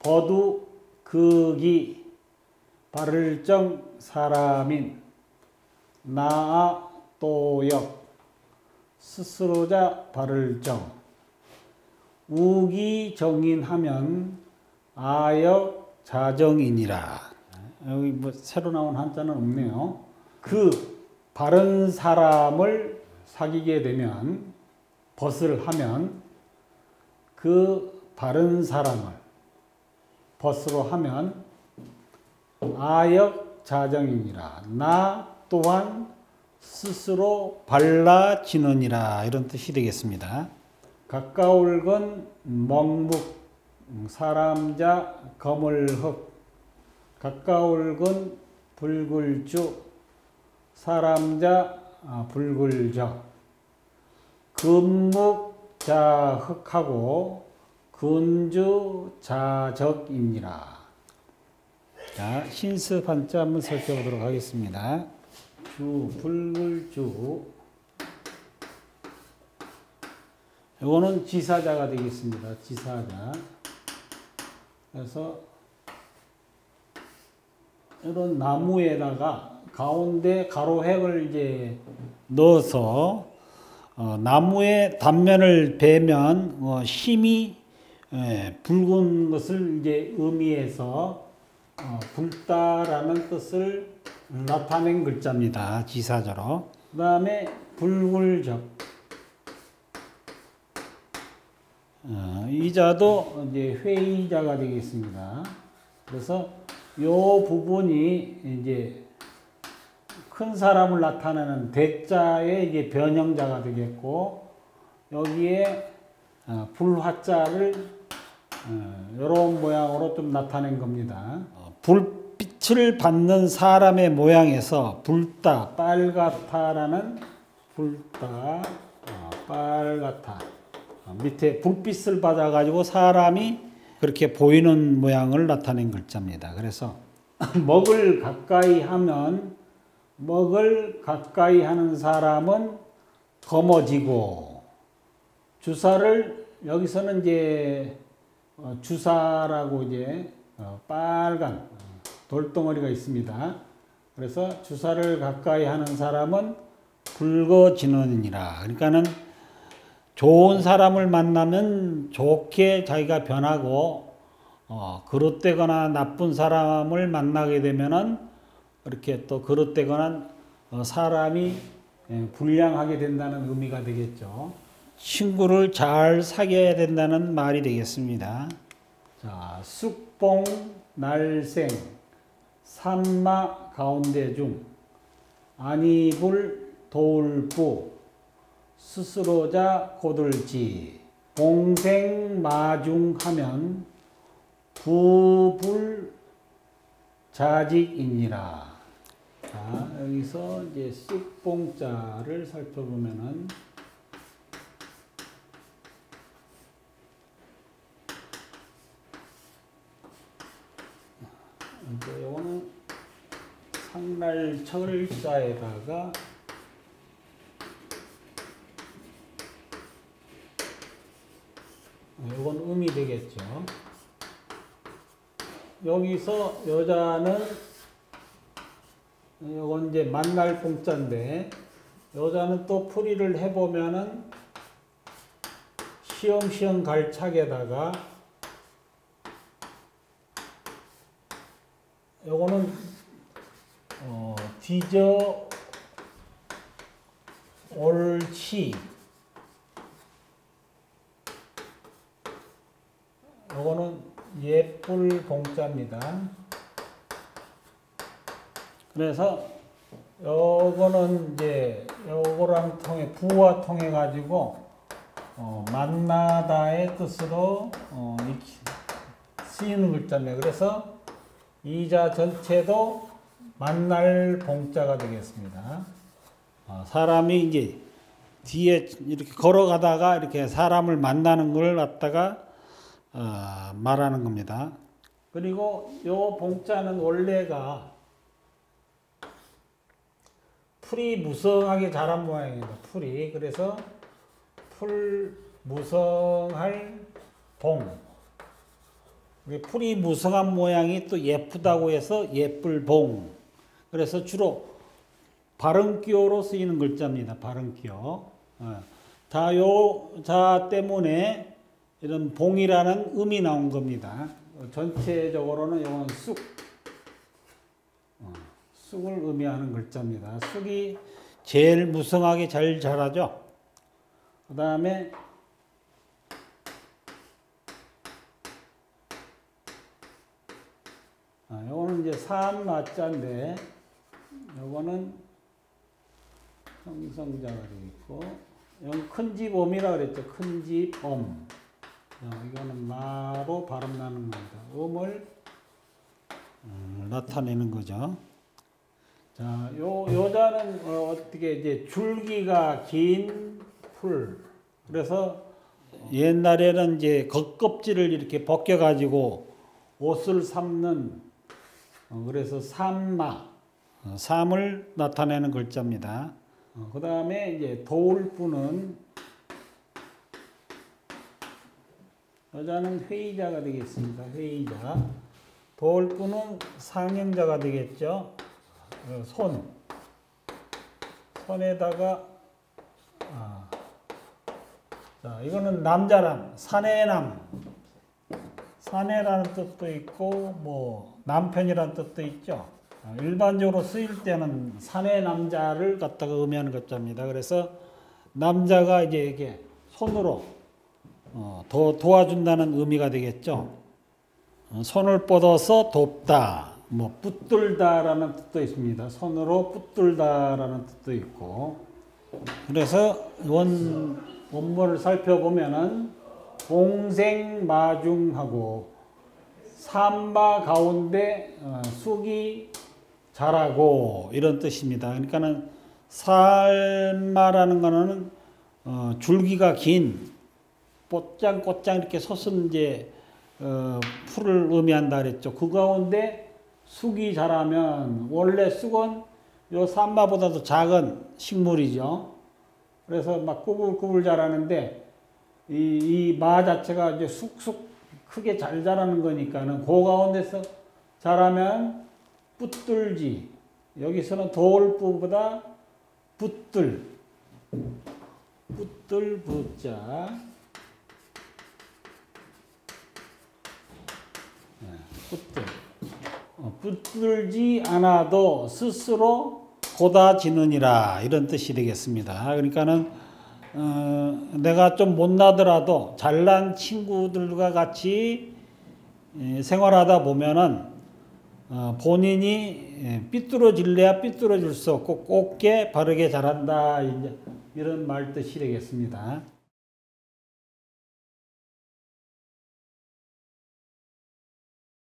버두 극이 발을정 사람인 나아 또역 스스로자 발을정 우기정인하면 아역 자정이니라. 여기 뭐 새로 나온 한자는 없네요. 그 바른 사람을 사귀게 되면 벗을 하면 그 바른 사람을 벗으로 하면 아역 자정이니라. 나 또한 스스로 발라지느니라 이런 뜻이 되겠습니다. 가까울 건 먹묵 사람자 거물흑 가까울 건 불굴주 사람자 아, 불굴적 금묵자 흑하고 근주 자적입니다. 자, 신습 한자 한번 살펴보도록 하겠습니다. 주, 불굴주. 이거는 지사자가 되겠습니다. 지사자. 그래서 이런 나무에다가 가운데 가로획을 이제 넣어서 어, 나무의 단면을 베면 어, 힘이 예, 붉은 것을 이제 의미해서 어, 붉다라는 뜻을 나타낸 글자입니다. 지사자로. 그 다음에 불굴적. 어, 이 자도 이제 회의자가 되겠습니다. 그래서 요 부분이 이제 큰 사람을 나타내는 대자의 이제 변형자가 되겠고 여기에 어, 불화자를 어, 이런 모양으로 좀 나타낸 겁니다. 어, 불빛을 받는 사람의 모양에서 붉다, 빨갛다라는 붉다, 어, 빨갛다. 어, 밑에 불빛을 받아가지고 사람이 그렇게 보이는 모양을 나타낸 글자입니다. 그래서 먹을 가까이 하면 먹을 가까이 하는 사람은 검어지고 주사를 여기서는 이제 어, 주사라고 이제 어, 빨간 돌덩어리가 있습니다. 그래서 주사를 가까이 하는 사람은 붉어지느니라. 그러니까는 좋은 사람을 만나면 좋게 자기가 변하고 어, 그릇되거나 나쁜 사람을 만나게 되면은 이렇게 또 그릇되거나 어, 사람이 예, 불량하게 된다는 의미가 되겠죠. 친구를 잘 사귀어야 된다는 말이 되겠습니다. 자, 쑥봉 날생 산마 가운데 중 안이불 도울부 스스로자 고들지 공생 마중하면 부불 자직이니라. 자, 여기서 이제 쑥봉자를 살펴보면은 이제 요거는 상 날철자에다가 이건 음이 되겠죠. 여기서 여자는 이건 이제 만날 공자인데 여자는 또 풀이를 해보면은 시험시험 갈착에다가 요거는 어, 뒤져 옳지 요거는 예쁠 공자입니다. 그래서 요거는 이제 요거랑 통해 부와 통해 가지고 어, 만나다의 뜻으로 어, 쓰이는 글자입니다. 그래서 이자 전체도 만날 봉자가 되겠습니다. 어, 사람이 이제 뒤에 이렇게 걸어가다가 이렇게 사람을 만나는 걸 갖다가 어, 말하는 겁니다. 그리고 요 봉자는 원래가 풀이 무성하게 자란 모양입니다. 풀이 그래서 풀 무성할 봉 풀이 무성한 모양이 또 예쁘다고 해서 예쁠 봉. 그래서 주로 발음기어로 쓰이는 글자입니다. 발음기어. 어. 다요자 때문에 이런 봉이라는 음이 나온 겁니다. 어, 전체적으로는 이건 쑥. 어, 쑥을 의미하는 글자입니다. 쑥이 제일 무성하게 잘 자라죠. 그 다음에 아, 요거는 이제 산마자인데 요거는 형성자가 되어 있고 이건 큰지범이라 그랬죠. 큰지범. 자, 이거는 마로 발음 나는 겁니다. 음을 음, 나타내는 거죠. 자, 요 요자는 어, 어떻게 이제 줄기가 긴 풀. 그래서 옛날에는 이제 겉껍질을 이렇게 벗겨 가지고 옷을 삼는 어, 그래서 삼마 어, 삼을 나타내는 글자입니다. 어, 그 다음에 이제 도울부는 여자는 회의자가 되겠습니다. 회의자. 도울부는 상형자가 되겠죠. 어, 손. 손에다가 아, 자 이거는 남자란 사내남. 사내라는 뜻도 있고 뭐 남편이라는 뜻도 있죠. 어, 일반적으로 쓰일 때는 사내 남자를 갖다가 의미하는 것입니다. 그래서 남자가 이제 이게 손으로 어, 더 도와준다는 의미가 되겠죠. 어, 손을 뻗어서 돕다, 뭐 붙들다라는 뜻도 있습니다. 손으로 붙들다라는 뜻도 있고. 그래서 원 원문을 살펴보면은 공생마중하고 삼바 가운데 어, 쑥이 자라고 이런 뜻입니다. 그러니까는 살마라는 거는 어, 줄기가 긴 꽃장꽃장 이렇게 솟은 이제 어, 풀을 의미한다 그랬죠. 그 가운데 쑥이 자라면 원래 쑥은 요 산마보다도 작은 식물이죠. 그래서 막 꾸불꾸불 자라는데 이 마 자체가 이제 쑥쑥 크게 잘 자라는 거니까는 그 가운데서 자라면 붙들지. 여기서는 도울부보다 붙들. 붙들 붙자. 네, 붙들. 어, 붙들지 않아도 스스로 고다지느니라. 이런 뜻이 되겠습니다. 그러니까는 어, 내가 좀 못나더라도 잘난 친구들과 같이 예, 생활하다 보면은 어, 본인이 예, 삐뚤어질래야 삐뚤어질 수 없고 곱게 바르게 자란다 이제 이런 말 뜻이 되겠습니다.